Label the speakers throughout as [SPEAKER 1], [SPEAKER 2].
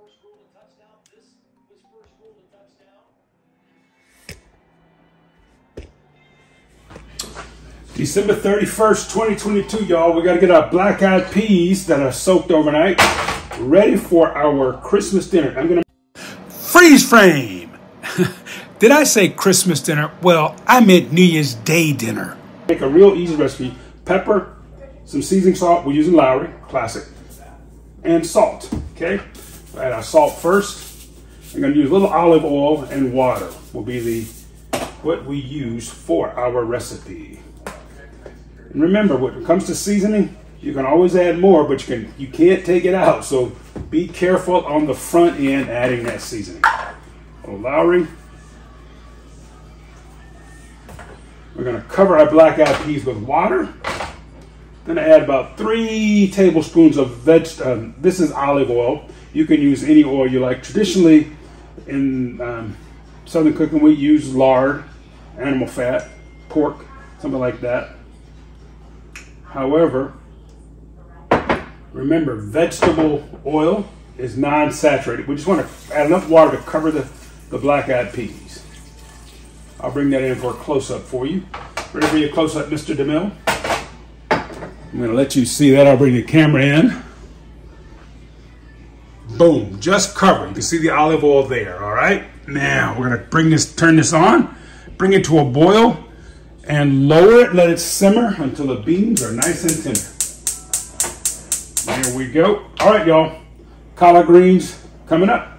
[SPEAKER 1] first rule of touchdown? This was first rule of touchdown.
[SPEAKER 2] December 31st, 2022, y'all. We got to get our black eyed peas that are soaked overnight ready for our Christmas dinner. I'm going to freeze frame. Did I say Christmas dinner? Well, I meant New Year's Day dinner. Make a real easy recipe pepper, some seasoning salt. We're using Lawry, classic, and salt. Okay, add our salt first. I'm going to use a little olive oil and water. Will be the what we use for our recipe. And remember, when it comes to seasoning, you can always add more, but you can you can't take it out. So be careful on the front end adding that seasoning. Lawry. We're going to cover our black eyed peas with water. Then add about three tablespoons of veg. Um, this is olive oil. You can use any oil you like. Traditionally, in um, Southern cooking, we use lard, animal fat, pork, something like that. However, remember vegetable oil is non-saturated. We just want to add enough water to cover the, the black-eyed peas. I'll bring that in for a close-up for you. Ready for your close-up, Mr. DeMille? I'm going to let you see that. I'll bring the camera in. Boom, just cover. You can see the olive oil there, all right? Now, we're going to bring this, turn this on, bring it to a boil, and lower it, let it simmer until the beans are nice and tender. There we go. All right, y'all. Collard greens coming up.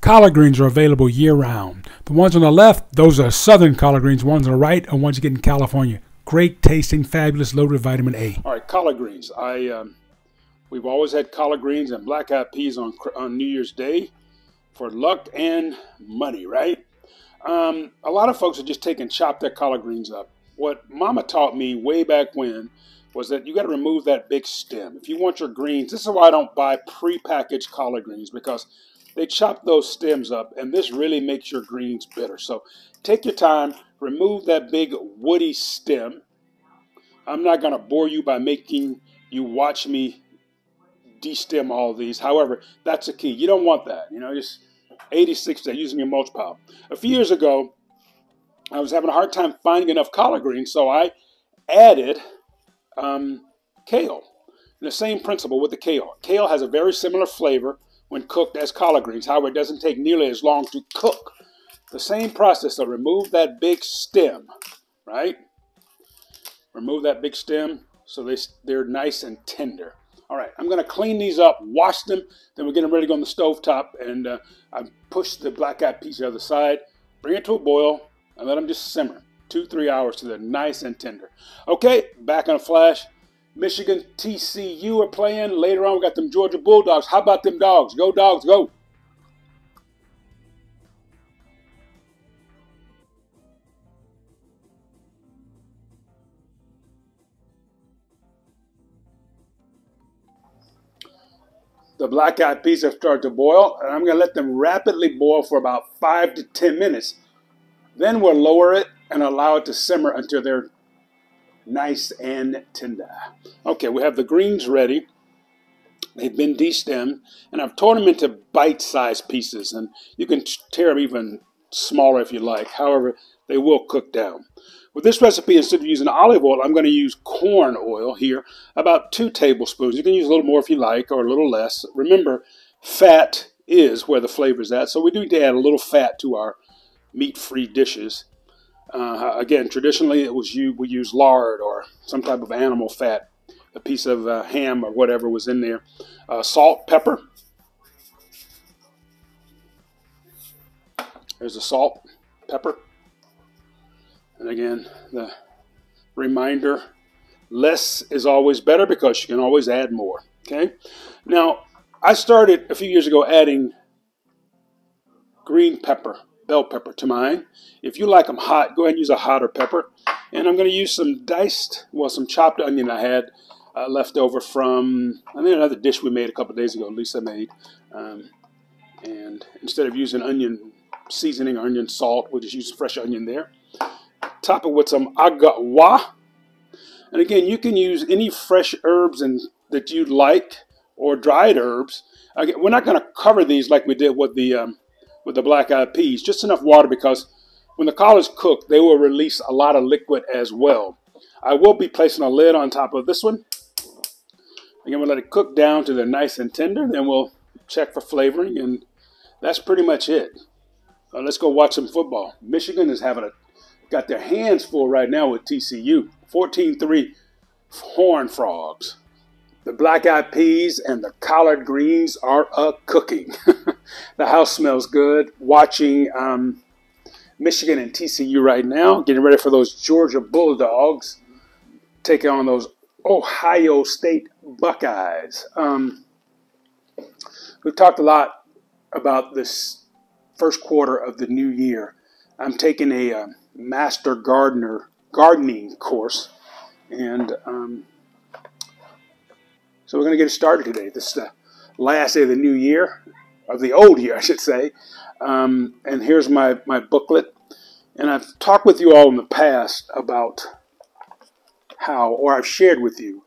[SPEAKER 2] Collard greens are available year round. The ones on the left, those are southern collard greens. Ones on the right are ones you get in California. Great tasting, fabulous, loaded with vitamin A. All right, collard greens. I um, we've always had collard greens and black eyed peas on on New Year's Day for luck and money, right? Um, a lot of folks are just taking chop their collard greens up. What Mama taught me way back when was that you got to remove that big stem. If you want your greens, this is why I don't buy pre-packaged collard greens because they chop those stems up, and this really makes your greens bitter. So take your time, remove that big woody stem. I'm not going to bore you by making you watch me destem all these. However, that's a key. You don't want that. You know, just 86 day using your mulch pile. A few years ago, I was having a hard time finding enough collard greens, so I added um, kale. And the same principle with the kale. Kale has a very similar flavor when cooked as collard greens. However, it doesn't take nearly as long to cook. The same process, so remove that big stem, right? Remove that big stem so they, they're nice and tender. All right, I'm gonna clean these up, wash them, then we're getting ready to go on the stove top and uh, I push the black eyed peas to the other side, bring it to a boil, and let them just simmer. Two, three hours till they're nice and tender. Okay, back on a flash. Michigan TCU are playing. Later on, we got them Georgia Bulldogs. How about them dogs? Go, dogs, go. The black eyed peas have started to boil, and I'm going to let them rapidly boil for about five to 10 minutes. Then we'll lower it and allow it to simmer until they're nice and tender. Okay, we have the greens ready. They've been destemmed, and I've torn them into bite-sized pieces, and you can tear them even smaller if you like. However, they will cook down. With this recipe, instead of using olive oil, I'm going to use corn oil here, about two tablespoons. You can use a little more if you like, or a little less. Remember, fat is where the flavor is at, so we do need to add a little fat to our meat-free dishes. Uh, again, traditionally it was you we use lard or some type of animal fat, a piece of uh, ham or whatever was in there. Uh, salt, pepper. There's the salt, pepper. And again, the reminder, less is always better because you can always add more. Okay. Now, I started a few years ago adding green pepper, bell pepper to mine. If you like them hot, go ahead and use a hotter pepper. And I'm going to use some diced, well, some chopped onion I had uh, left over from, I think another dish we made a couple days ago, Lisa made. Um, and instead of using onion seasoning or onion salt, we'll just use fresh onion there top it with some agwa. And again, you can use any fresh herbs and that you like or dried herbs. Again, we're not going to cover these like we did with the um, with the black eyed peas. Just enough water because when the collards cook, they will release a lot of liquid as well. I will be placing a lid on top of this one. Again, we'll let it cook down to they're nice and tender. Then we'll check for flavoring, and that's pretty much it. Uh, let's go watch some football. Michigan is having a got their hands full right now with TCU. 14-3 Horned Frogs. The black eyed peas and the collard greens are a cooking. the house smells good. Watching um, Michigan and TCU right now, getting ready for those Georgia Bulldogs taking on those Ohio State Buckeyes. Um, we've talked a lot about this first quarter of the new year. I'm taking a uh, master gardener gardening course, and um, so we're going to get started today. This is the last day of the new year, of the old year, I should say. Um, and here's my, my booklet. And I've talked with you all in the past about how, or I've shared with you,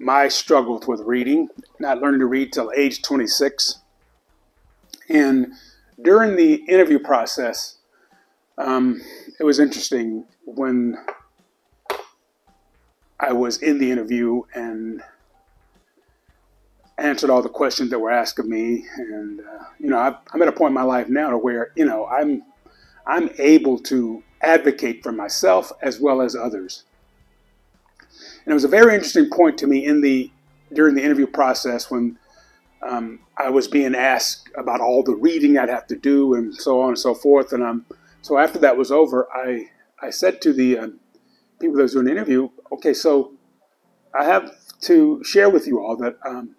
[SPEAKER 2] my struggles with reading, not learning to read till age 26. And during the interview process, um, it was interesting when I was in the interview and answered all the questions that were asked of me. And uh, you know, i am at a point in my life now to where you know I'm I'm able to advocate for myself as well as others. And it was a very interesting point to me in the during the interview process when um, I was being asked about all the reading I'd have to do and so on and so forth. And um, so after that was over, I I said to the uh, people that was doing the interview, okay, so I have to share with you all that um,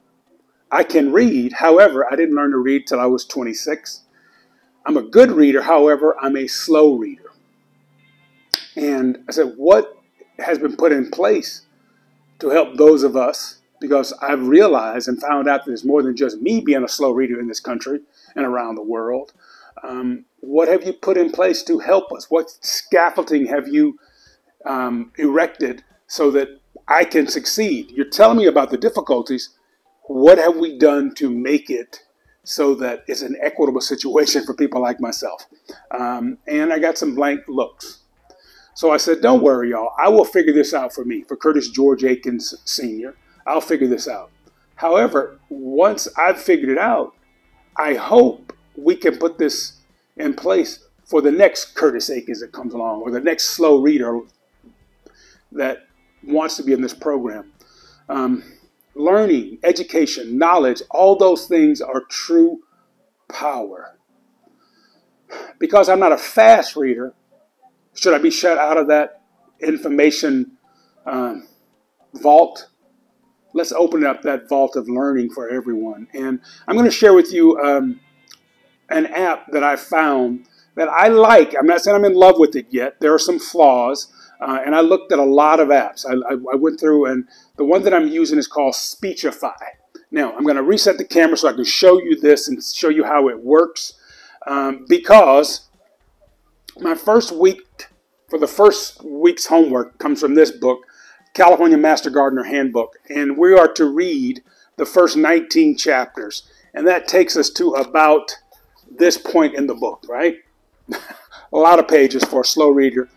[SPEAKER 2] I can read. However, I didn't learn to read till I was 26. I'm a good reader. However, I'm a slow reader. And I said, what has been put in place to help those of us? Because I've realized and found out that it's more than just me being a slow reader in this country and around the world. Um, what have you put in place to help us? What scaffolding have you um, erected so that I can succeed? You're telling me about the difficulties. What have we done to make it so that it's an equitable situation for people like myself? Um, and I got some blank looks. So I said, Don't worry, y'all. I will figure this out for me, for Curtis George Aikens Sr. I'll figure this out. However, once I've figured it out, I hope we can put this in place for the next Curtis Aikens that comes along or the next slow reader that wants to be in this program. Um, learning, education, knowledge, all those things are true power. Because I'm not a fast reader, should I be shut out of that information um, vault? Let's open up that vault of learning for everyone. And I'm going to share with you um, an app that I found that I like. I'm not saying I'm in love with it yet. There are some flaws. Uh, and I looked at a lot of apps. I, I, I, went through, and the one that I'm using is called Speechify. Now, I'm going to reset the camera so I can show you this and show you how it works. Um, because my first week, for the first week's homework, comes from this book, California Master Gardener Handbook. And we are to read the first 19 chapters. And that takes us to about this point in the book, right? a lot of pages for a slow reader.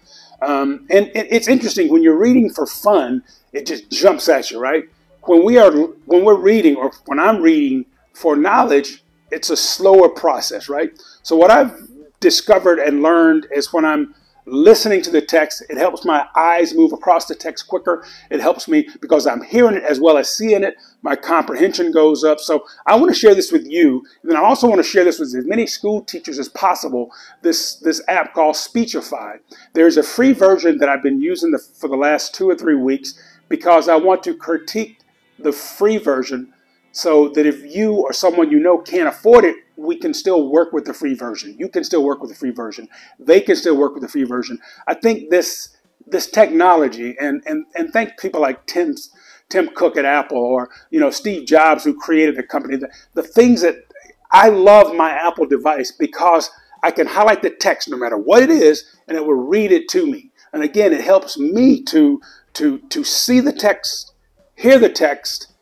[SPEAKER 2] Um, and it, it's interesting when you're reading for fun, it just jumps at you, right? When we are when we're reading or when I'm reading for knowledge, it's a slower process, right? So what I've discovered and learned is when I'm listening to the text. It helps my eyes move across the text quicker. It helps me because I'm hearing it as well as seeing it. My comprehension goes up. So I want to share this with you. And then I also want to share this with as many school teachers as possible. This, this app called Speechify. There's a free version that I've been using the, for the last two or three weeks because I want to critique the free version so that if you or someone you know can't afford it, we can still work with the free version. You can still work with the free version. They can still work with the free version. I think this this technology and and and thank people like Tim Tim Cook at Apple or you know Steve Jobs who created the company. The, the things that I love my Apple device because I can highlight the text no matter what it is and it will read it to me. And again, it helps me to to to see the text, hear the text,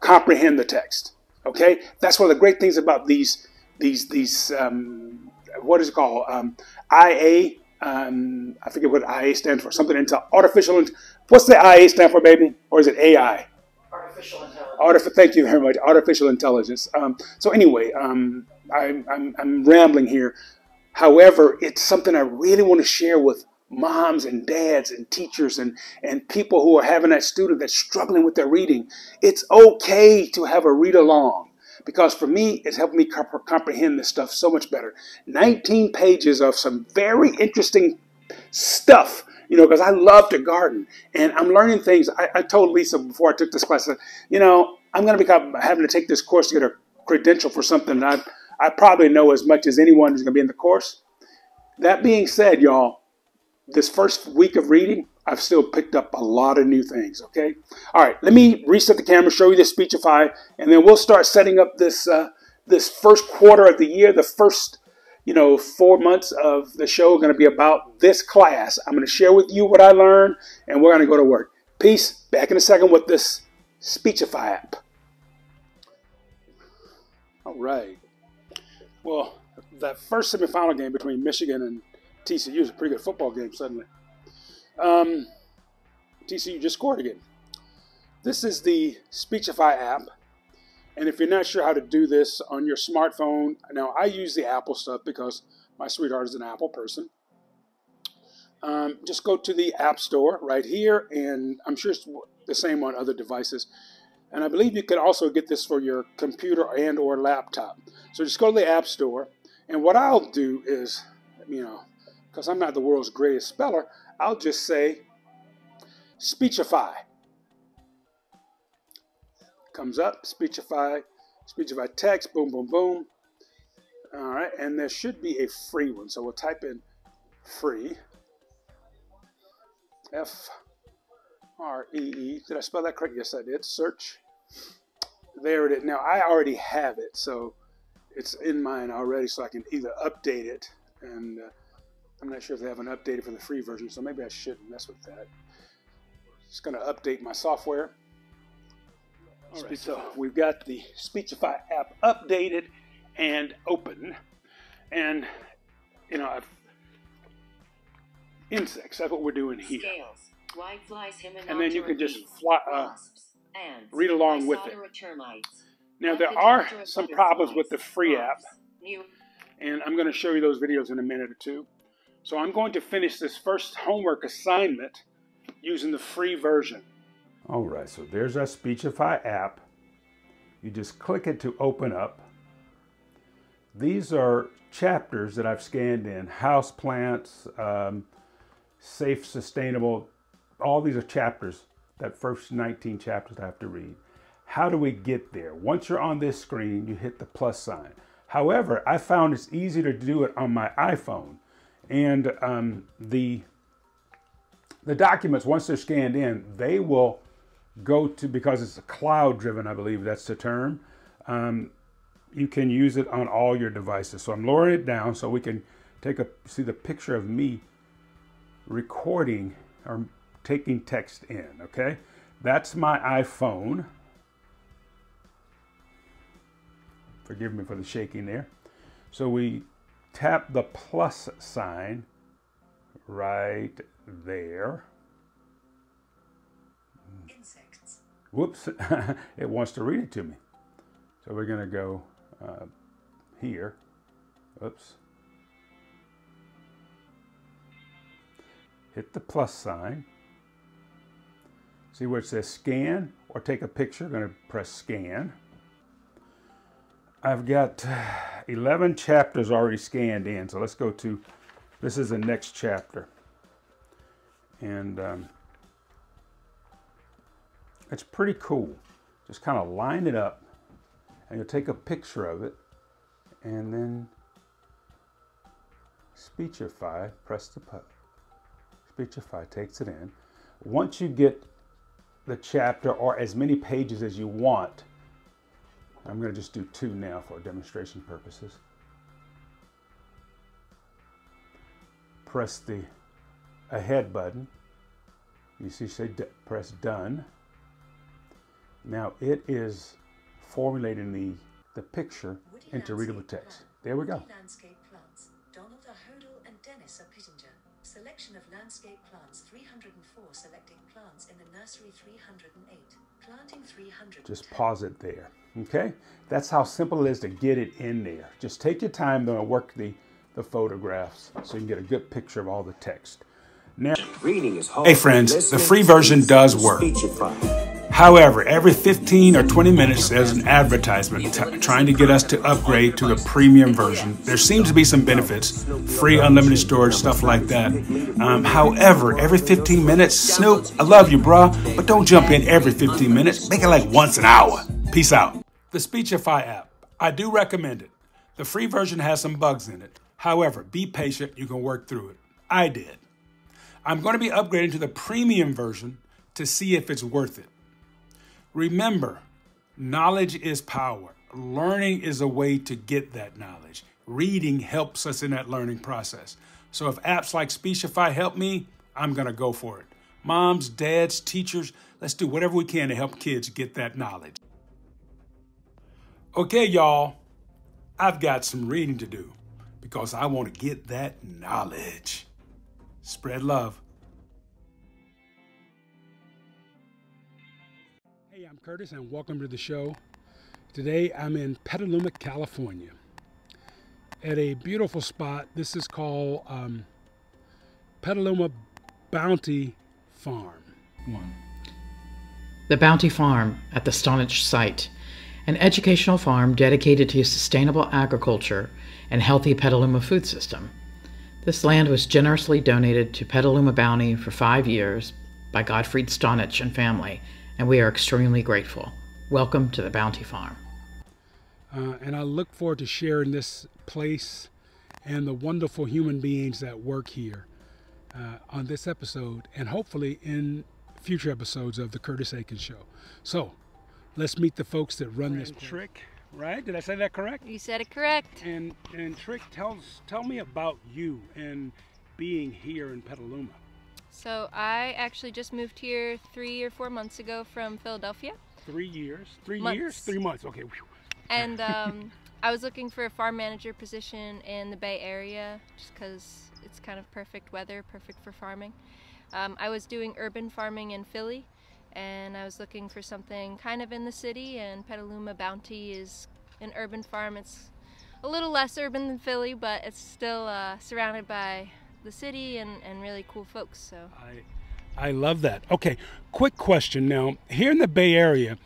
[SPEAKER 2] comprehend the text. Okay, that's one of the great things about these these these um, what is it called um, IA. Um, I forget what IA stands for. Something into artificial. What's the IA stand for, baby? Or is it AI?
[SPEAKER 3] Artificial intelligence.
[SPEAKER 2] Artif- thank you very much. Artificial intelligence. Um, so anyway, um, I'm, I'm, I'm rambling here. However, it's something I really want to share with moms and dads and teachers and, and people who are having that student that's struggling with their reading. It's okay to have a read along because for me, it's helped me comp- comprehend this stuff so much better. 19 pages of some very interesting stuff, you know, because I love to garden and I'm learning things. I, I told Lisa before I took this class, that, you know, I'm going to be having to take this course to get a credential for something that I, I probably know as much as anyone who's going to be in the course. That being said, y'all, this first week of reading, I've still picked up a lot of new things. Okay. All right. Let me reset the camera, show you the Speechify, and then we'll start setting up this uh, this first quarter of the year. The first, you know, four months of the show are going to be about this class. I'm going to share with you what I learned, and we're going to go to work. Peace. Back in a second with this Speechify app. All right. Well, that first semifinal game between Michigan and TCU is a pretty good football game suddenly. Um, TCU just scored again. This is the Speechify app. And if you're not sure how to do this on your smartphone, now I use the Apple stuff because my sweetheart is an Apple person. Um, just go to the App Store right here, and I'm sure it's the same on other devices. And I believe you can also get this for your computer and or laptop. So just go to the App Store, and what I'll do is, you know, because I'm not the world's greatest speller, I'll just say Speechify. Comes up, Speechify, Speechify text, boom, boom, boom. All right, and there should be a free one. So we'll type in free. F R E E. Did I spell that correct? Yes, I did. Search. There it is. Now I already have it, so it's in mine already, so I can either update it, and uh, I'm not sure if they have an update for the free version, so maybe I shouldn't mess with that. Just going to update my software. All right, so we've got the Speechify app updated and open, and you know, I've, insects. That's what we're doing here.
[SPEAKER 4] Scales. White flies, him
[SPEAKER 2] And then you can just fly, uh,
[SPEAKER 4] wasps, ants,
[SPEAKER 2] read along with it.
[SPEAKER 4] Termites,
[SPEAKER 2] Now there are some problems with the
[SPEAKER 4] butterflies,
[SPEAKER 2] free app,
[SPEAKER 4] new
[SPEAKER 2] and I'm going to show you those videos in a minute or two. So I'm going to finish this first homework assignment using the free version. All right, so there's our Speechify app. You just click it to open up. These are chapters that I've scanned in house plants, um, safe, sustainable. All these are chapters, that first 19 chapters I have to read. How do we get there? Once you're on this screen, you hit the plus sign. However, I found it's easier to do it on my iPhone. And um, the, the documents, once they're scanned in, they will go to, because it's cloud driven, I believe that's the term, um, you can use it on all your devices. So I'm lowering it down so we can take a, see the picture of me recording or taking text in, okay? That's my iPhone. Forgive me for the shaking there. So we tap the plus sign right there.
[SPEAKER 3] Insects.
[SPEAKER 2] Whoops, it wants to read it to me. So we're going to go uh, here. Oops. Hit the plus sign. See where it says scan or take a picture. I'm going to press scan. I've got 11 chapters already scanned in. So let's go to, this is the next chapter. And um, it's pretty cool. Just kind of line it up and you'll take a picture of it and then Speechify, press the button. Speechify takes it in. Once you get the chapter or as many pages as you want, I'm going to just do two now for demonstration purposes. Press the ahead button. You see, say press done. Now it is formulating the, the picture
[SPEAKER 3] Woody
[SPEAKER 2] into readable text. There we go.
[SPEAKER 3] Selection of landscape plants 304 selecting plants in the nursery 308. Planting 300.
[SPEAKER 2] Just pause it there. Okay? That's how simple it is to get it in there. Just take your time though and work the, the photographs so you can get a good picture of all the text. Now,
[SPEAKER 5] Reading is hard.
[SPEAKER 2] Hey, friends, the free version does work. However, every 15 or 20 minutes, there's an advertisement trying to get us to upgrade to the premium version. There seems to be some benefits, free unlimited storage, stuff like that. Um, however, every 15 minutes, Snoop, I love you, bruh, but don't jump in every 15 minutes. Make it like once an hour. Peace out. The Speechify app, I do recommend it. The free version has some bugs in it. However, be patient, you can work through it. I did. I'm going to be upgrading to the premium version to see if it's worth it. Remember, knowledge is power. Learning is a way to get that knowledge. Reading helps us in that learning process. So if apps like Speechify help me, I'm going to go for it. Moms, dads, teachers, let's do whatever we can to help kids get that knowledge. Okay, y'all, I've got some reading to do because I want to get that knowledge. Spread love. Curtis, and welcome to the show. Today I'm in Petaluma, California, at a beautiful spot. This is called um, Petaluma Bounty Farm. One.
[SPEAKER 6] The Bounty Farm at the Stonich site, an educational farm dedicated to sustainable agriculture and healthy Petaluma food system. This land was generously donated to Petaluma Bounty for five years by Gottfried Stonich and family, and we are extremely grateful. Welcome to the Bounty Farm.
[SPEAKER 2] Uh, and I look forward to sharing this place and the wonderful human beings that work here uh, on this episode and hopefully in future episodes of the Curtis Aiken Show. So let's meet the folks that run this trick. Right? Did I say that correct?
[SPEAKER 7] You said it correct.
[SPEAKER 2] And and Trick, tell tell me about you and being here in Petaluma.
[SPEAKER 7] So I actually just moved here three or four months ago from Philadelphia,
[SPEAKER 2] Three years, three
[SPEAKER 7] Months.
[SPEAKER 2] years, three months. Okay.
[SPEAKER 7] And um, I was looking for a farm manager position in the Bay Area, just because it's kind of perfect weather, perfect for farming. Um, I was doing urban farming in Philly, and I was looking for something kind of in the city. And Petaluma Bounty is an urban farm. It's a little less urban than Philly, but it's still uh, surrounded by the city and, and really cool folks. So.
[SPEAKER 2] I I love that. Okay, quick question now. Here in the Bay Area,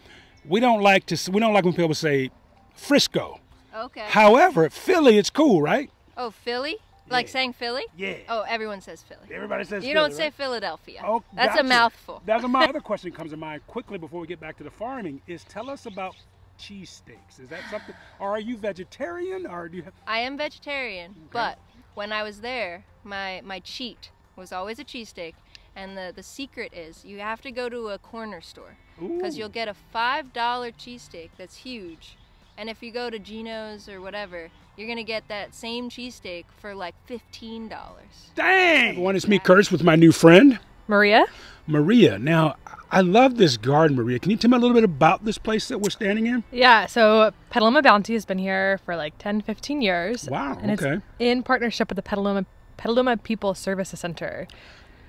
[SPEAKER 2] we don't like to we don't like when people say Frisco.
[SPEAKER 7] Okay.
[SPEAKER 2] However, Philly, it's cool, right?
[SPEAKER 7] Oh, Philly? Like saying Philly?
[SPEAKER 2] Yeah.
[SPEAKER 7] Oh, everyone says Philly.
[SPEAKER 2] Everybody says
[SPEAKER 7] You
[SPEAKER 2] Philly,
[SPEAKER 7] don't say
[SPEAKER 2] right?
[SPEAKER 7] Philadelphia.
[SPEAKER 2] Oh,
[SPEAKER 7] That's
[SPEAKER 2] gotcha.
[SPEAKER 7] a mouthful.
[SPEAKER 2] That's my other question comes to mind quickly before we get back to the farming. Is tell us about cheesesteaks. Is that something? Or are you vegetarian? Or do you have?
[SPEAKER 7] I am vegetarian, but when I was there, my my cheat was always a cheesesteak. And the, the secret is you have to go to a corner store because you'll get a $5 cheesesteak that's huge. And if you go to Geno's or whatever, you're going to get that same cheesesteak for like $15.
[SPEAKER 2] Dang! Everyone, it's me, Curtis, with my new friend.
[SPEAKER 8] Maria?
[SPEAKER 2] Maria. Now, I love this garden, Maria. Can you tell me a little bit about this place that we're standing in?
[SPEAKER 8] Yeah, so Petaluma Bounty has been here for like 10, 15 years.
[SPEAKER 2] Wow,
[SPEAKER 8] And
[SPEAKER 2] okay.
[SPEAKER 8] it's in partnership with the Petaluma Petaluma People Services Center.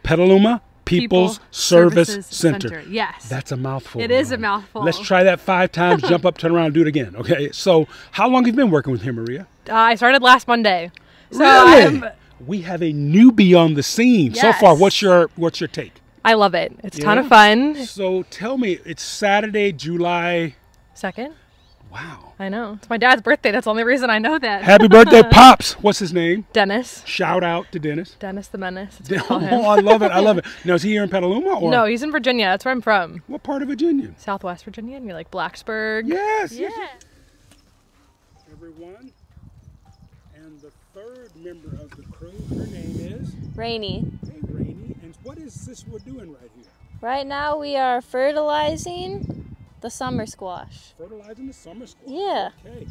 [SPEAKER 2] Petaluma People's
[SPEAKER 8] People
[SPEAKER 2] Service
[SPEAKER 8] Services
[SPEAKER 2] Center.
[SPEAKER 8] Center, yes.
[SPEAKER 2] That's a mouthful.
[SPEAKER 8] It is a mouthful.
[SPEAKER 2] Let's try that five times, jump up, turn around, and do it again. Okay. So, how long have you been working with him, Maria?
[SPEAKER 8] Uh, I started last Monday. So
[SPEAKER 2] really?
[SPEAKER 8] I'm,
[SPEAKER 2] we have a newbie on the scene. So far, what's your what's your take?
[SPEAKER 8] I love it. It's a ton of fun.
[SPEAKER 2] So tell me, it's Saturday, July.
[SPEAKER 8] Second?
[SPEAKER 2] Wow.
[SPEAKER 8] I know. It's my dad's birthday. That's the only reason I know that.
[SPEAKER 2] Happy birthday, Pops. What's his name?
[SPEAKER 8] Dennis.
[SPEAKER 2] Shout out to Dennis.
[SPEAKER 8] Dennis the Menace. That's what we call
[SPEAKER 2] Oh. I love it. I love it. Now, is he here in Petaluma or
[SPEAKER 8] No, he's in Virginia. That's where I'm from.
[SPEAKER 2] what part of Virginia?
[SPEAKER 8] Southwest Virginia. And we like Blacksburg.
[SPEAKER 2] Yes.
[SPEAKER 8] Yeah.
[SPEAKER 2] yes, yes. Everyone. And the third member of the crew, her name is
[SPEAKER 9] Rainy.
[SPEAKER 2] Hey Rainy. And what is this we're doing right here?
[SPEAKER 9] Right now we are fertilizing the summer squash.
[SPEAKER 2] Fertilizing the summer squash.
[SPEAKER 9] Yeah.
[SPEAKER 2] Okay.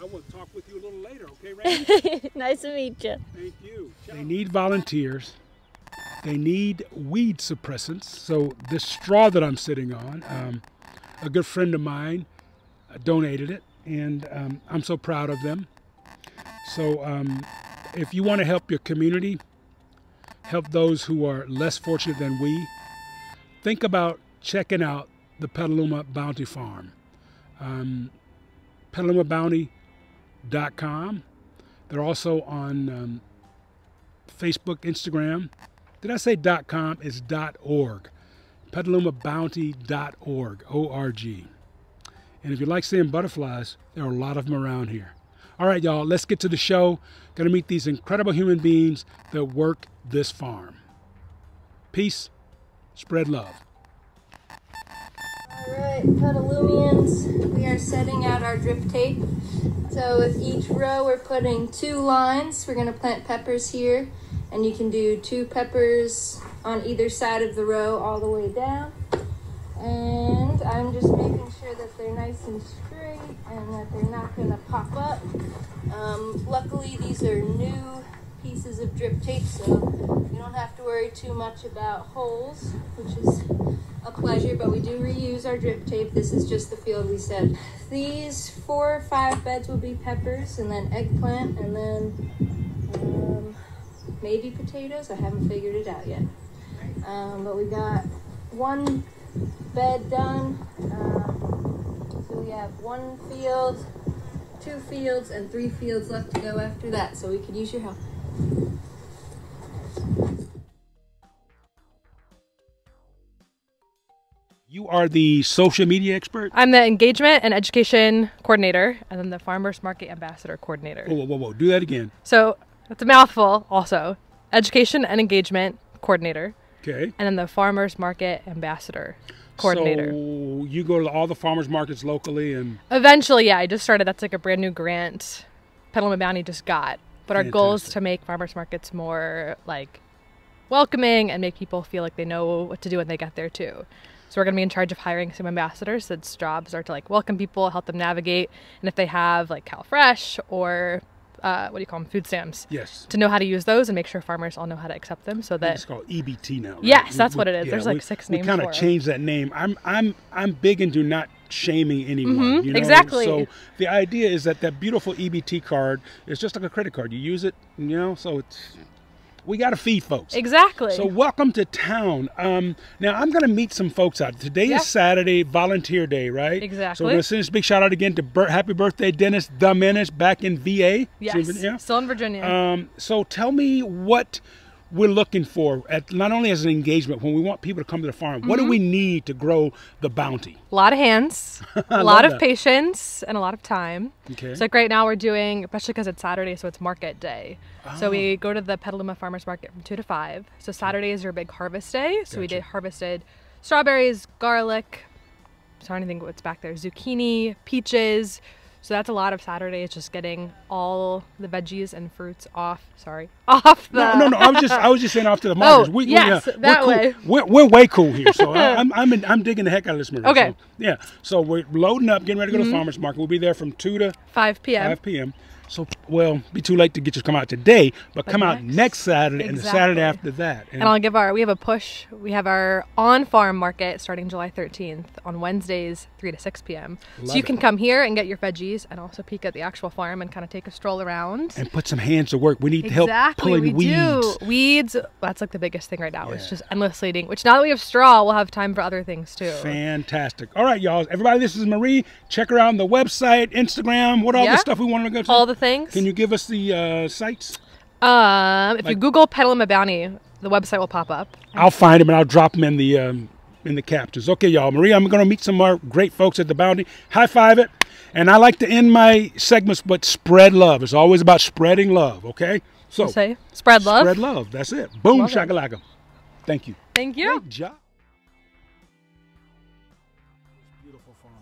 [SPEAKER 2] I will talk with you a little later, okay, Rainy?
[SPEAKER 9] nice to meet you.
[SPEAKER 2] Thank you. They need volunteers. They need weed suppressants. So this straw that I'm sitting on, um, a good friend of mine donated it, and um, I'm so proud of them. So, um, if you want to help your community, help those who are less fortunate than we, think about checking out the Petaluma Bounty Farm. Um, PetalumaBounty.com. They're also on um, Facebook, Instagram. Did I say .com? It's .org. PetalumaBounty.org, O-R-G. And if you like seeing butterflies, there are a lot of them around here. All right, y'all, let's get to the show. Gonna meet these incredible human beings that work this farm. Peace, spread love.
[SPEAKER 7] Alright, Petalumians, we are setting out our drip tape. So with each row we're putting two lines. We're to plant peppers here and you can do two peppers on either side of the row all the way down. And I'm just making sure that they're nice and straight and that they're not going to pop up. Um, luckily these are new pieces of drip tape so you don't have to worry too much about holes, which is a pleasure, but we do reuse our drip tape. This is just the field we said. These four or five beds will be peppers and then eggplant and then um, maybe potatoes. I haven't figured it out yet. Um, but we got one bed done. Um, so we have one field, two fields, and three fields left to go after that. So we could use your help.
[SPEAKER 2] You are the social media expert?
[SPEAKER 8] I'm the engagement and education coordinator and then the farmers market ambassador coordinator.
[SPEAKER 2] Whoa, whoa, whoa, whoa. Do that again.
[SPEAKER 8] So that's a mouthful also. Education and engagement coordinator
[SPEAKER 2] Okay.
[SPEAKER 8] and then the farmers market ambassador coordinator.
[SPEAKER 2] So you go to all the farmers markets locally and
[SPEAKER 8] Eventually, yeah, I just started. That's like a brand new grant Petaluma Bounty just got. But our goal is to make farmers markets more like welcoming and make people feel like they know what to do when they get there too. So we're gonna be in charge of hiring some ambassadors. That's jobs are to like welcome people, help them navigate, and if they have like CalFresh or uh, what do you call them, food stamps,
[SPEAKER 2] yes.
[SPEAKER 8] to know how to use those and make sure farmers all know how to accept them, so that
[SPEAKER 2] It's called EBT now. right?
[SPEAKER 8] Yes, that's what it is. There's, like,
[SPEAKER 2] we,
[SPEAKER 8] six
[SPEAKER 2] we
[SPEAKER 8] names
[SPEAKER 2] kind of changed that name. I'm I'm I'm big into not shaming anyone.
[SPEAKER 8] Mhm,
[SPEAKER 2] you know?
[SPEAKER 8] exactly.
[SPEAKER 2] So the idea is that that beautiful EBT card is just like a credit card. You use it, you know. So it's we got to feed folks.
[SPEAKER 8] exactly.
[SPEAKER 2] So welcome to town. Um, now I'm going to meet some folks out. Today
[SPEAKER 8] Yeah.
[SPEAKER 2] is Saturday, Volunteer Day, right?
[SPEAKER 8] Exactly.
[SPEAKER 2] So we're going to send this big shout out again to bir- Happy Birthday, Dennis the Menace, back in VA.
[SPEAKER 8] yes,
[SPEAKER 2] Yeah.
[SPEAKER 8] still in Virginia.
[SPEAKER 2] Um, so tell me what we're looking for at not only as an engagement when we want people to come to the farm. What
[SPEAKER 8] Mm-hmm.
[SPEAKER 2] do we need to grow the bounty?
[SPEAKER 8] a lot of hands, a lot of
[SPEAKER 2] that.
[SPEAKER 8] patience, and a lot of time.
[SPEAKER 2] Okay.
[SPEAKER 8] So like right now we're doing, especially because it's Saturday, so it's market day. So
[SPEAKER 2] Oh.
[SPEAKER 8] we go to the Petaluma Farmers Market from two to five. So Saturday is your big harvest day. So we did harvested strawberries, garlic. Sorry, to think what's back there. Zucchini, peaches. So that's a lot of Saturday. It's just getting all the veggies and fruits off. Sorry, off the.
[SPEAKER 2] No, no, no. I was just, I was just saying off to the markets.
[SPEAKER 8] Oh, yes,
[SPEAKER 2] we're
[SPEAKER 8] that
[SPEAKER 2] cool.
[SPEAKER 8] way.
[SPEAKER 2] We're, we're way cool here. So I, I'm, I'm, in, I'm digging the heck out of this, Marie.
[SPEAKER 8] Okay. Mm-hmm.
[SPEAKER 2] So, yeah. So we're loading up, getting ready to go to the farmers market. We'll be there from two to
[SPEAKER 8] 5 p.m.
[SPEAKER 2] 5 p.m. So, well, be too late to get you to come out today, but,
[SPEAKER 8] But
[SPEAKER 2] come out
[SPEAKER 8] next-
[SPEAKER 2] next Saturday and the Saturday after that.
[SPEAKER 8] And I'll give our we have a push. We have our on farm market starting July 13th on Wednesdays 3 to 6 p.m.
[SPEAKER 2] Love
[SPEAKER 8] so you
[SPEAKER 2] it.
[SPEAKER 8] can come here and get your veggies and also peek at the actual farm and kind of take a stroll around.
[SPEAKER 2] and put some hands to work. We need help
[SPEAKER 8] exactly,
[SPEAKER 2] pulling
[SPEAKER 8] we
[SPEAKER 2] weeds.
[SPEAKER 8] do. Weeds, that's like the biggest thing right now. It's just endless leading, which now that we have straw, we'll have time for other things too.
[SPEAKER 2] Fantastic. All right, y'all. Everybody, this is Marie. Check her out on the website, Instagram, what all
[SPEAKER 8] Yeah.
[SPEAKER 2] the stuff we want to go to.
[SPEAKER 8] All the things.
[SPEAKER 2] Can you give us the uh, sites?
[SPEAKER 8] um, if you
[SPEAKER 2] like-
[SPEAKER 8] Google Petaluma Bounty, the website will pop up.
[SPEAKER 2] I'll find them and I'll drop them in the um, in the captures. Okay, y'all. Marie, I'm going to meet some more great folks at the Bounty. High five it. And I like to end my segments, but spread love. It's always about spreading love. Okay. So
[SPEAKER 8] Say spread love.
[SPEAKER 2] spread love. That's it. Boom
[SPEAKER 8] Love it.
[SPEAKER 2] shakalaka. Thank you.
[SPEAKER 8] Thank you.
[SPEAKER 2] Great job. Beautiful farm.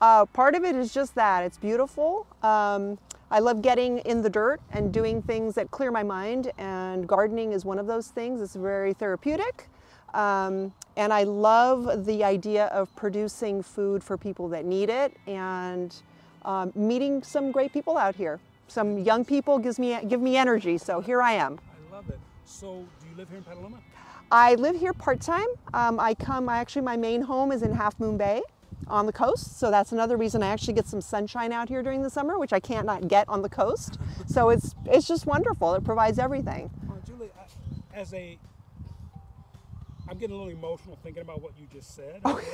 [SPEAKER 5] Uh, part of it is just that it's beautiful. Um, I love getting in the dirt and doing things that clear my mind, and gardening is one of those things. It's very therapeutic. Um, and I love the idea of producing food for people that need it and um, meeting some great people out here. Some young people gives me give me energy, so here I am.
[SPEAKER 2] I love it. So, do you live here in Petaluma?
[SPEAKER 5] I live here part time. Um, I come. I actually my main home is in Half Moon Bay, on the coast. So that's another reason I actually get some sunshine out here during the summer, which I can't not get on the coast. So it's it's just wonderful. It provides everything.
[SPEAKER 2] Uh, Julie, I, as a, I'm getting a little emotional thinking about what you just said, okay?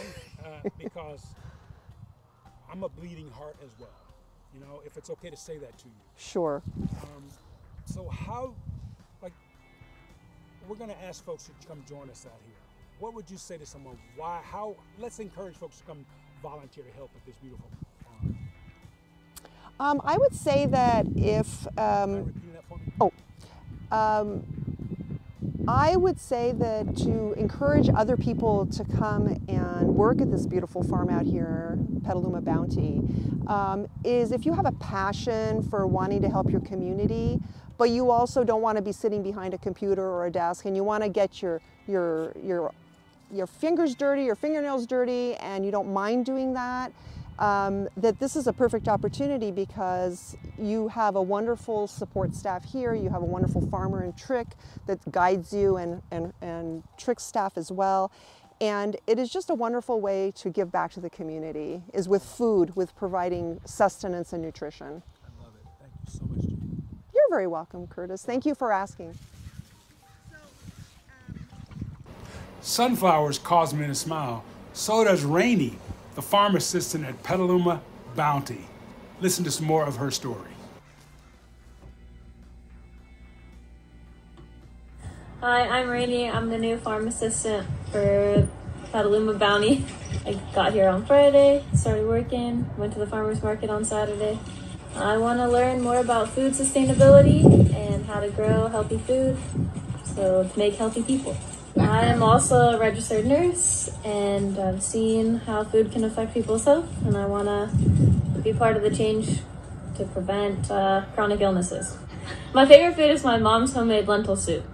[SPEAKER 2] uh, because I'm a bleeding heart as well. You know, if it's okay to say that to you.
[SPEAKER 5] Sure.
[SPEAKER 2] Um, so how, like, we're going to ask folks to come join us out here. What would you say to someone? Why? How? Let's encourage folks to come volunteer to help at this beautiful farm.
[SPEAKER 5] Um, I would say that if um,
[SPEAKER 2] that for me?
[SPEAKER 5] oh, um, I would say that to encourage other people to come and work at this beautiful farm out here, Petaluma Bounty, um, is if you have a passion for wanting to help your community, but you also don't want to be sitting behind a computer or a desk, and you want to get your your your your fingers dirty, your fingernails dirty, and you don't mind doing that, um, that this is a perfect opportunity because you have a wonderful support staff here. You have a wonderful farmer and Trick that guides you and, and, and Trick staff as well. And it is just a wonderful way to give back to the community, is with food, with providing sustenance and nutrition.
[SPEAKER 2] I love it. Thank you so much.
[SPEAKER 5] You're very welcome, Curtis. Thank you for asking.
[SPEAKER 2] Sunflowers cause me to smile. So does Rainey, the farm assistant at Petaluma Bounty. Listen to some more of her story.
[SPEAKER 10] Hi, I'm Rainey. I'm the new farm assistant for Petaluma Bounty. I got here on Friday, started working, went to the farmer's market on Saturday. I want to learn more about food sustainability and how to grow healthy food so to make healthy people. I am also a registered nurse and I've seen how food can affect people's health and I want to be part of the change to prevent uh, chronic illnesses. My favorite food is my mom's homemade lentil soup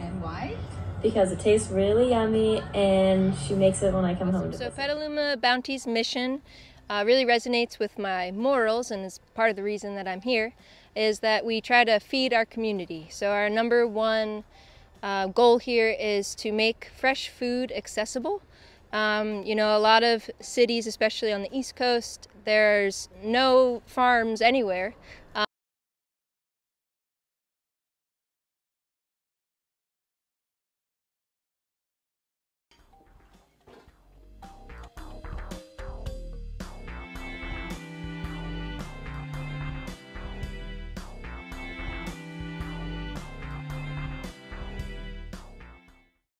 [SPEAKER 11] And why?
[SPEAKER 10] because it tastes really yummy and she makes it when I come home to
[SPEAKER 7] So
[SPEAKER 10] visit.
[SPEAKER 7] Petaluma Bounty's mission uh, really resonates with my morals and is part of the reason that I'm here is that we try to feed our community. So our number one uh, goal here is to make fresh food accessible. Um, you know, a lot of cities, especially on the East Coast, there's no farms anywhere